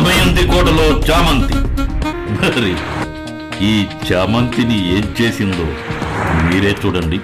దమయంతి కోటలో చామంతి. మరి ఈ చామంతిని ఏం చేసిందో మీరే చూడండి.